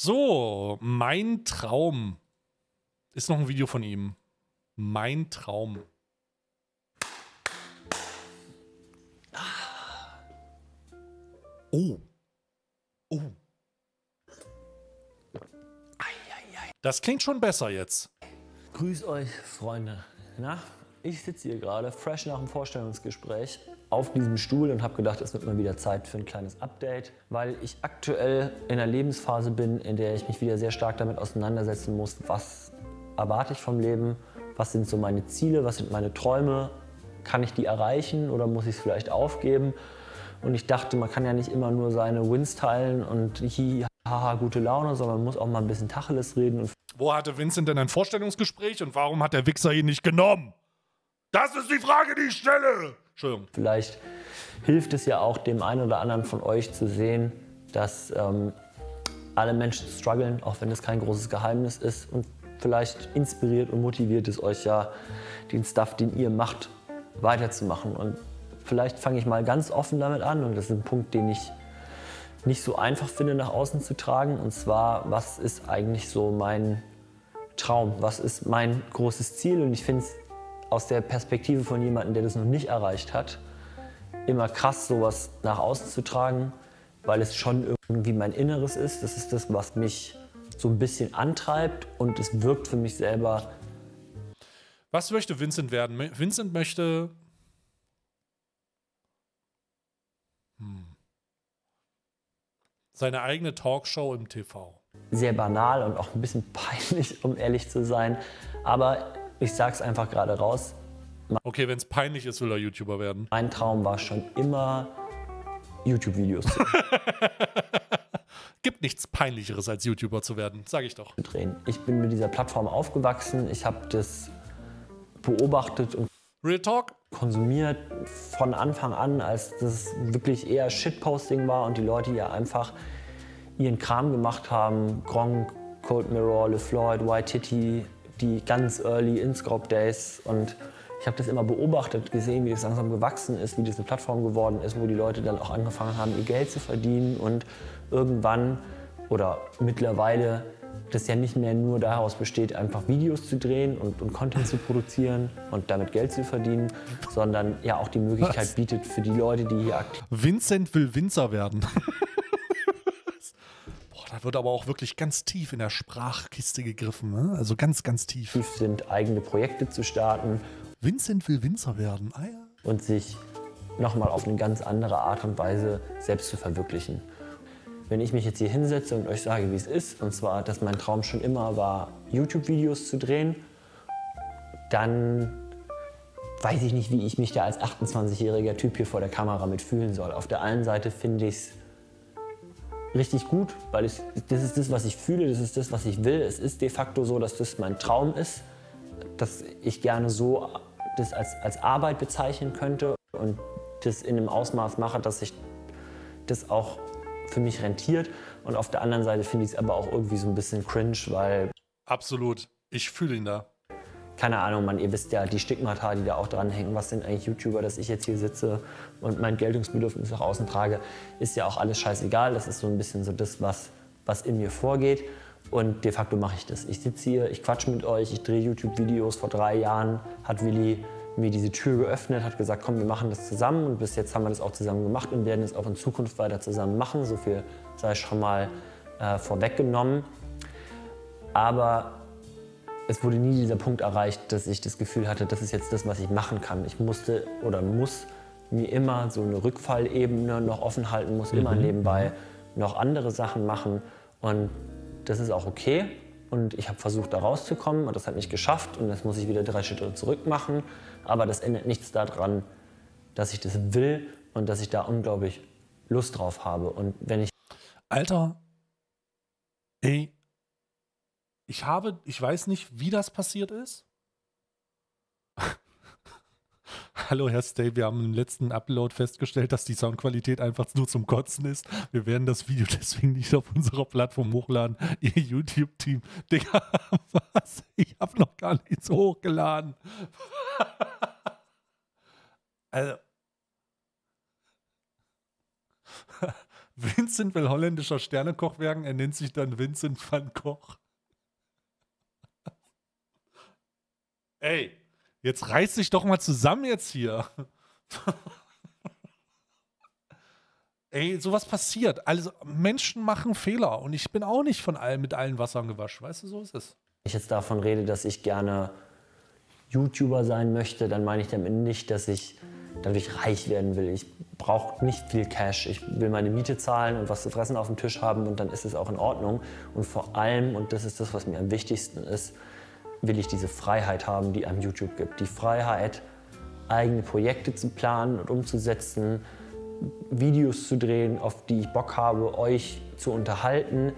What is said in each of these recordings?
So, mein Traum. Ist noch ein Video von ihm. Mein Traum. Oh. Oh. Das klingt schon besser jetzt. Grüß euch, Freunde. Na, ich sitze hier gerade fresh nach dem Vorstellungsgespräch auf diesem Stuhl und habe gedacht, es wird mal wieder Zeit für ein kleines Update, weil ich aktuell in einer Lebensphase bin, in der ich mich wieder sehr stark damit auseinandersetzen muss, was erwarte ich vom Leben, was sind so meine Ziele, was sind meine Träume, kann ich die erreichen oder muss ich es vielleicht aufgeben? Und ich dachte, man kann ja nicht immer nur seine Wins teilen und hi, haha, gute Laune, sondern man muss auch mal ein bisschen Tacheles reden. Wo hatte Vincent denn ein Vorstellungsgespräch und warum hat der Wichser ihn nicht genommen? Das ist die Frage, die ich stelle. Entschuldigung. Vielleicht hilft es ja auch dem einen oder anderen von euch zu sehen, dass ähm, alle Menschen strugglen, auch wenn es kein großes Geheimnis ist. Und vielleicht inspiriert und motiviert es euch ja, den Stuff, den ihr macht, weiterzumachen. Und vielleicht fange ich mal ganz offen damit an. Und das ist ein Punkt, den ich nicht so einfach finde, nach außen zu tragen. Und zwar, was ist eigentlich so mein Traum? Was ist mein großes Ziel? Und ich finde es aus der Perspektive von jemandem, der das noch nicht erreicht hat, immer krass, sowas nach außen zu tragen, weil es schon irgendwie mein Inneres ist. Das ist das, was mich so ein bisschen antreibt und es wirkt für mich selber. Was möchte Vincent werden? Vincent möchte. Hm. Seine eigene Talkshow im TV. Sehr banal und auch ein bisschen peinlich, um ehrlich zu sein. Aber ich sag's einfach gerade raus. Okay, wenn es peinlich ist, will er YouTuber werden. Mein Traum war schon immer, YouTube-Videos zu Gibt nichts Peinlicheres, als YouTuber zu werden, sage ich doch. drehen. Ich bin mit dieser Plattform aufgewachsen. Ich habe das beobachtet und Real Talk? konsumiert von Anfang an, als das wirklich eher Shitposting war und die Leute ja einfach ihren Kram gemacht haben. Gronk, Cold Mirror, LeFloid, White Titty, die ganz early InScope Days und ich habe das immer beobachtet, gesehen, wie es langsam gewachsen ist, wie das eine Plattform geworden ist, wo die Leute dann auch angefangen haben, ihr Geld zu verdienen und irgendwann oder mittlerweile das ja nicht mehr nur daraus besteht, einfach Videos zu drehen und, und Content zu produzieren und damit Geld zu verdienen, sondern ja auch die Möglichkeit Was? bietet für die Leute, die hier aktiv Vincent will Winzer werden. Da wird aber auch wirklich ganz tief in der Sprachkiste gegriffen. Ne? Also ganz, ganz tief. sind, eigene Projekte zu starten Vincent will Winzer werden. Ah ja. und sich nochmal auf eine ganz andere Art und Weise selbst zu verwirklichen. Wenn ich mich jetzt hier hinsetze und euch sage, wie es ist, und zwar, dass mein Traum schon immer war, YouTube-Videos zu drehen, dann weiß ich nicht, wie ich mich da als 28-jähriger Typ hier vor der Kamera mitfühlen soll. Auf der einen Seite finde ich es richtig gut, weil ich, das ist das, was ich fühle, das ist das, was ich will. Es ist de facto so, dass das mein Traum ist, dass ich gerne so das als, als Arbeit bezeichnen könnte und das in einem Ausmaß mache, dass sich das auch für mich rentiert. Und auf der anderen Seite finde ich es aber auch irgendwie so ein bisschen cringe, weil Absolut. Ich fühle ihn da. Keine Ahnung, man, ihr wisst ja, die Stigmata, die da auch dranhängen, was sind eigentlich YouTuber, dass ich jetzt hier sitze und mein Geltungsbedürfnis nach außen trage, ist ja auch alles scheißegal. Das ist so ein bisschen so das, was, was in mir vorgeht. Und de facto mache ich das. Ich sitze hier, ich quatsche mit euch, ich drehe YouTube-Videos. Vor drei Jahren hat Willi mir diese Tür geöffnet, hat gesagt, komm, wir machen das zusammen. Und bis jetzt haben wir das auch zusammen gemacht und werden es auch in Zukunft weiter zusammen machen. So viel sei schon mal äh, vorweggenommen. Aber es wurde nie dieser Punkt erreicht, dass ich das Gefühl hatte, das ist jetzt das, was ich machen kann. Ich musste oder muss mir immer so eine Rückfallebene noch offen halten, muss immer nebenbei noch andere Sachen machen. Und das ist auch okay. Und ich habe versucht, da rauszukommen und das hat nicht geschafft. Und jetzt muss ich wieder drei Schritte zurück machen. Aber das ändert nichts daran, dass ich das will und dass ich da unglaublich Lust drauf habe. Und wenn ich Alter, ey, ich habe, ich weiß nicht, wie das passiert ist. Hallo Herr Stay, wir haben im letzten Upload festgestellt, dass die Soundqualität einfach nur zum Kotzen ist. Wir werden das Video deswegen nicht auf unserer Plattform hochladen. Ihr YouTube-Team, Digga, was? Ich habe noch gar nichts hochgeladen. also, Vincent will holländischer Sternekoch werden, er nennt sich dann Vincent van Koch. Ey, jetzt reiß dich doch mal zusammen jetzt hier. Ey, sowas passiert. Also Menschen machen Fehler und ich bin auch nicht von allem mit allen Wassern gewaschen. Weißt du, so ist es. Wenn ich jetzt davon rede, dass ich gerne YouTuber sein möchte, dann meine ich damit nicht, dass ich dadurch reich werden will. Ich brauche nicht viel Cash. Ich will meine Miete zahlen und was zu fressen auf dem Tisch haben und dann ist es auch in Ordnung. Und vor allem, und das ist das, was mir am wichtigsten ist, will ich diese Freiheit haben, die einem YouTube gibt. Die Freiheit, eigene Projekte zu planen und umzusetzen, Videos zu drehen, auf die ich Bock habe, euch zu unterhalten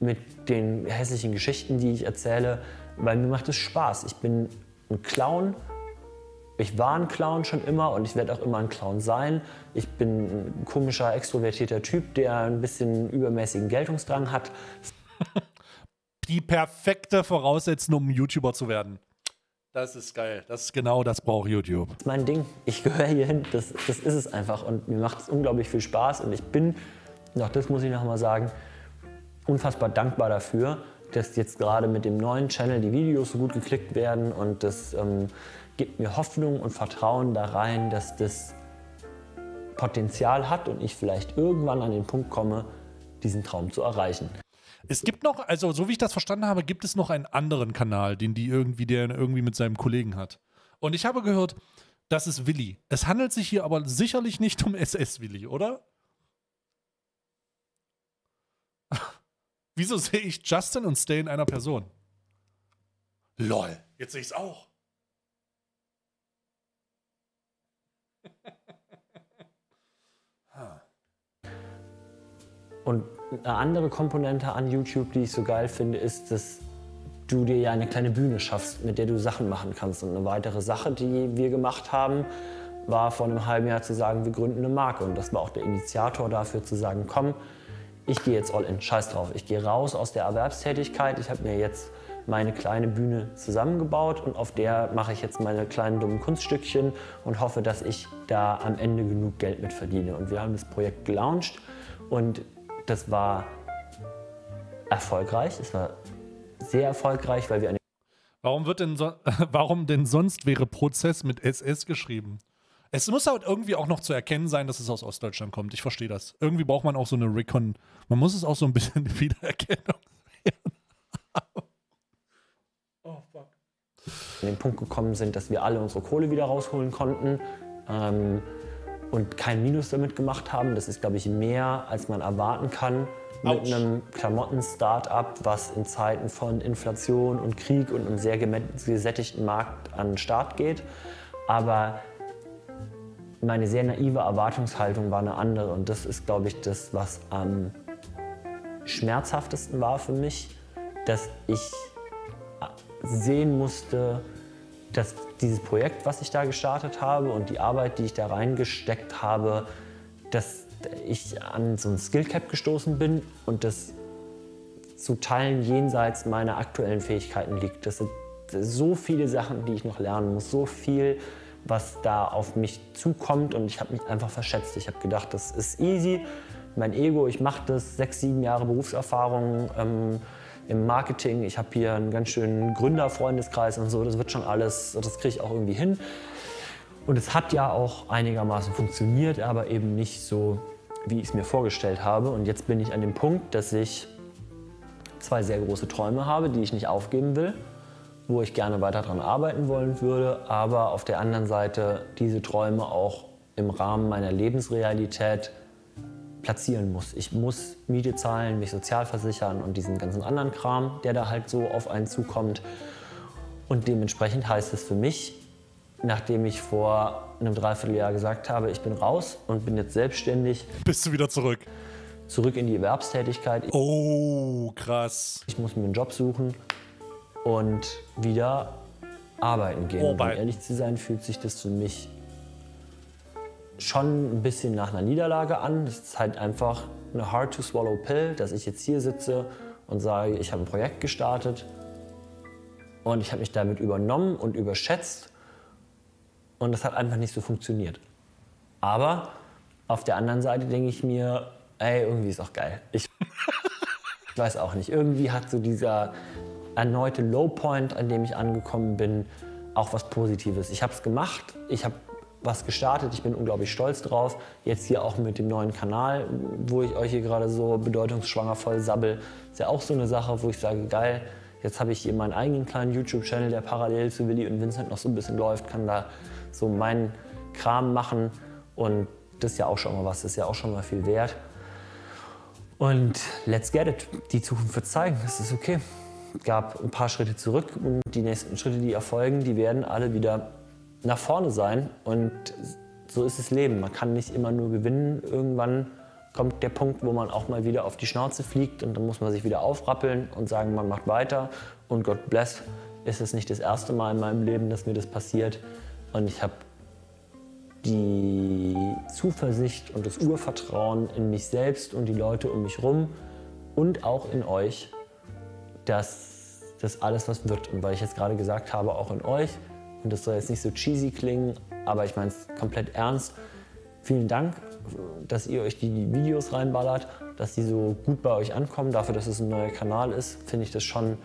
mit den hässlichen Geschichten, die ich erzähle, weil mir macht es Spaß. Ich bin ein Clown. Ich war ein Clown schon immer und ich werde auch immer ein Clown sein. Ich bin ein komischer, extrovertierter Typ, der ein bisschen übermäßigen Geltungsdrang hat. Die perfekte Voraussetzung, um YouTuber zu werden. Das ist geil. Das ist genau das braucht YouTube. Das ist mein Ding. Ich gehöre hierhin. Das, das ist es einfach. Und mir macht es unglaublich viel Spaß. Und ich bin, auch das muss ich noch mal sagen, unfassbar dankbar dafür, dass jetzt gerade mit dem neuen Channel die Videos so gut geklickt werden. Und das ähm, gibt mir Hoffnung und Vertrauen da rein, dass das Potenzial hat und ich vielleicht irgendwann an den Punkt komme, diesen Traum zu erreichen. Es gibt noch, also so wie ich das verstanden habe, gibt es noch einen anderen Kanal, den die irgendwie, der irgendwie mit seinem Kollegen hat. Und ich habe gehört, das ist Willi. Es handelt sich hier aber sicherlich nicht um SS Willi, oder? Wieso sehe ich Justin und Stay in einer Person? Lol, jetzt sehe ich es auch. Und eine andere Komponente an YouTube, die ich so geil finde, ist, dass du dir ja eine kleine Bühne schaffst, mit der du Sachen machen kannst. Und eine weitere Sache, die wir gemacht haben, war vor einem halben Jahr zu sagen, wir gründen eine Marke. Und das war auch der Initiator dafür zu sagen, komm, ich gehe jetzt all in, scheiß drauf. Ich gehe raus aus der Erwerbstätigkeit. Ich habe mir jetzt meine kleine Bühne zusammengebaut und auf der mache ich jetzt meine kleinen dummen Kunststückchen und hoffe, dass ich da am Ende genug Geld mit verdiene. Und wir haben das Projekt gelauncht und das war erfolgreich. Es war sehr erfolgreich, weil wir eine. Warum, wird denn so, warum denn sonst wäre Prozess mit SS geschrieben? Es muss halt irgendwie auch noch zu erkennen sein, dass es aus Ostdeutschland kommt. Ich verstehe das. Irgendwie braucht man auch so eine Recon. Man muss es auch so ein bisschen Wiedererkennung oh, fuck. An den Punkt gekommen sind, dass wir alle unsere Kohle wieder rausholen konnten. Ähm, und kein Minus damit gemacht haben. Das ist, glaube ich, mehr, als man erwarten kann mit Ouch. einem Klamotten-Start-up, was in Zeiten von Inflation und Krieg und einem sehr gesättigten Markt an den Start geht. Aber meine sehr naive Erwartungshaltung war eine andere. Und das ist, glaube ich, das, was am schmerzhaftesten war für mich, dass ich sehen musste, dass dieses Projekt, was ich da gestartet habe und die Arbeit, die ich da reingesteckt habe, dass ich an so ein Skillcap gestoßen bin und das zu Teilen jenseits meiner aktuellen Fähigkeiten liegt. Das sind so viele Sachen, die ich noch lernen muss, so viel, was da auf mich zukommt und ich habe mich einfach verschätzt. Ich habe gedacht, das ist easy, mein Ego, ich mache das, sechs, sieben Jahre Berufserfahrung. Ähm, im Marketing, ich habe hier einen ganz schönen Gründerfreundeskreis und so, das wird schon alles, das kriege ich auch irgendwie hin. Und es hat ja auch einigermaßen funktioniert, aber eben nicht so, wie ich es mir vorgestellt habe. Und jetzt bin ich an dem Punkt, dass ich zwei sehr große Träume habe, die ich nicht aufgeben will, wo ich gerne weiter daran arbeiten wollen würde, aber auf der anderen Seite diese Träume auch im Rahmen meiner Lebensrealität platzieren muss. Ich muss Miete zahlen, mich sozial versichern und diesen ganzen anderen Kram, der da halt so auf einen zukommt. Und dementsprechend heißt es für mich, nachdem ich vor einem Dreivierteljahr gesagt habe, ich bin raus und bin jetzt selbstständig. Bist du wieder zurück? Zurück in die Erwerbstätigkeit. Oh, krass. Ich muss mir einen Job suchen und wieder arbeiten gehen. Oh, um ehrlich zu sein, fühlt sich das für mich schon ein bisschen nach einer Niederlage an. Es ist halt einfach eine hard-to-swallow-Pill, dass ich jetzt hier sitze und sage, ich habe ein Projekt gestartet und ich habe mich damit übernommen und überschätzt und das hat einfach nicht so funktioniert. Aber auf der anderen Seite denke ich mir, ey, irgendwie ist auch geil. Ich, ich weiß auch nicht. Irgendwie hat so dieser erneute Lowpoint, an dem ich angekommen bin, auch was Positives. Ich habe es gemacht, ich habe was gestartet, ich bin unglaublich stolz drauf. Jetzt hier auch mit dem neuen Kanal, wo ich euch hier gerade so bedeutungsschwanger voll sabbel, ist ja auch so eine Sache, wo ich sage, geil, jetzt habe ich hier meinen eigenen kleinen YouTube-Channel, der parallel zu Willi und Vincent noch so ein bisschen läuft, kann da so meinen Kram machen und das ist ja auch schon mal was, das ist ja auch schon mal viel wert. Und let's get it. Die Zukunft wird zeigen, es ist okay. Gab ein paar Schritte zurück und die nächsten Schritte, die erfolgen, die werden alle wieder nach vorne sein. Und so ist das Leben. Man kann nicht immer nur gewinnen. Irgendwann kommt der Punkt, wo man auch mal wieder auf die Schnauze fliegt und dann muss man sich wieder aufrappeln und sagen, man macht weiter. Und Gott bless, ist es nicht das erste Mal in meinem Leben, dass mir das passiert. Und ich habe die Zuversicht und das Urvertrauen in mich selbst und die Leute um mich herum und auch in euch, dass das alles was wird. Und weil ich jetzt gerade gesagt habe, auch in euch, und das soll jetzt nicht so cheesy klingen, aber ich meine es komplett ernst, vielen Dank, dass ihr euch die Videos reinballert, dass die so gut bei euch ankommen. Dafür, dass es ein neuer Kanal ist, finde ich das schon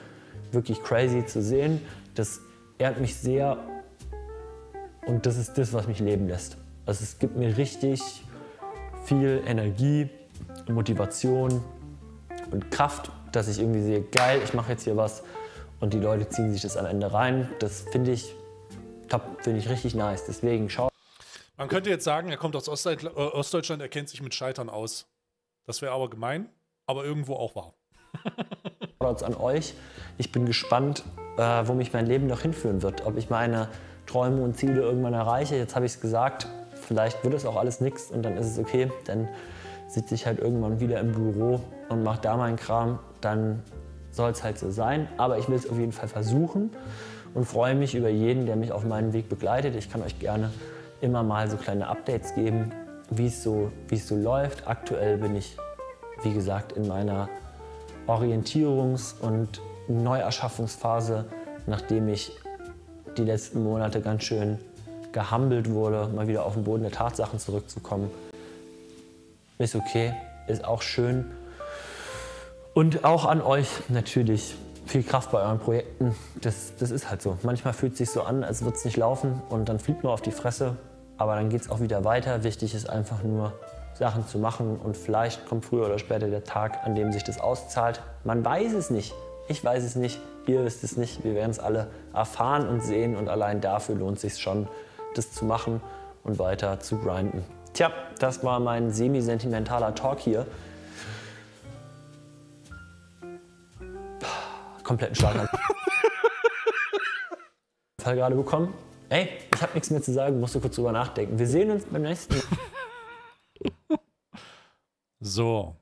wirklich crazy zu sehen. Das ehrt mich sehr und das ist das, was mich leben lässt. Also es gibt mir richtig viel Energie, Motivation und Kraft, dass ich irgendwie sehe, geil, ich mache jetzt hier was und die Leute ziehen sich das am Ende rein. Das finde ich top, finde ich richtig nice. Deswegen schaut. Man könnte jetzt sagen, er kommt aus Ostdeutschland, äh, Ostdeutschland er kennt sich mit Scheitern aus. Das wäre aber gemein, aber irgendwo auch wahr. Shoutouts an euch. Ich bin gespannt, äh, wo mich mein Leben noch hinführen wird. Ob ich meine Träume und Ziele irgendwann erreiche. Jetzt habe ich es gesagt. Vielleicht wird es auch alles nichts und dann ist es okay. Dann sitze ich halt irgendwann wieder im Büro und mache da meinen Kram. Dann soll es halt so sein. Aber ich will es auf jeden Fall versuchen und freue mich über jeden, der mich auf meinem Weg begleitet. Ich kann euch gerne immer mal so kleine Updates geben, wie es so, es so läuft. Aktuell bin ich, wie gesagt, in meiner Orientierungs- und Neuerschaffungsphase, nachdem ich die letzten Monate ganz schön gehampelt wurde, mal wieder auf den Boden der Tatsachen zurückzukommen. Ist okay, ist auch schön. Und auch an euch natürlich viel Kraft bei euren Projekten. Das, das ist halt so. Manchmal fühlt es sich so an, als würde es nicht laufen und dann fliegt man auf die Fresse. Aber dann geht es auch wieder weiter. Wichtig ist einfach nur, Sachen zu machen und vielleicht kommt früher oder später der Tag, an dem sich das auszahlt. Man weiß es nicht. Ich weiß es nicht. Ihr wisst es nicht. Wir werden es alle erfahren und sehen und allein dafür lohnt es sich schon, das zu machen und weiter zu grinden. Tja, das war mein semi-sentimentaler Talk hier. Kompletten Schlag Fall gerade bekommen. Ey, ich habe nichts mehr zu sagen, musst du kurz drüber nachdenken. Wir sehen uns beim nächsten Mal. So.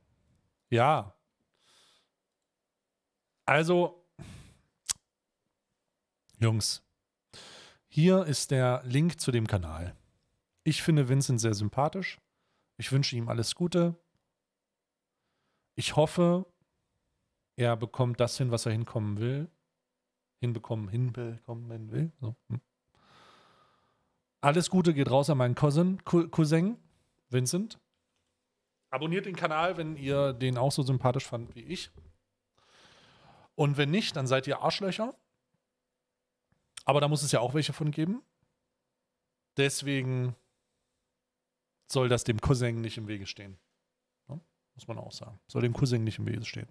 Ja. Also, Jungs, hier ist der Link zu dem Kanal. Ich finde Vincent sehr sympathisch. Ich wünsche ihm alles Gute. Ich hoffe, er bekommt das hin, was er hinkommen will. Hinbekommen, hinbekommen will. So. Hm. Alles Gute geht raus an meinen Cousin, Cousin Vincent. Abonniert den Kanal, wenn ihr den auch so sympathisch fand wie ich. Und wenn nicht, dann seid ihr Arschlöcher. Aber da muss es ja auch welche von geben. Deswegen soll das dem Cousin nicht im Wege stehen. Muss man auch sagen. Soll dem Cousin nicht im Wege stehen.